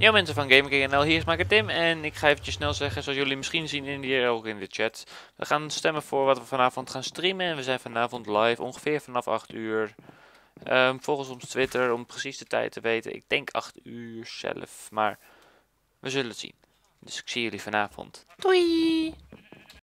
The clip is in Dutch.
Yo mensen van GamerKNL, hier is Maker Tim en ik ga eventjes snel zeggen, zoals jullie misschien zien in die, ook in de chat. We gaan stemmen voor wat we vanavond gaan streamen en we zijn vanavond live ongeveer vanaf 8 uur. Ehm, um, volgens ons Twitter om precies de tijd te weten. Ik denk 8 uur zelf, maar we zullen het zien. Dus ik zie jullie vanavond. Doei!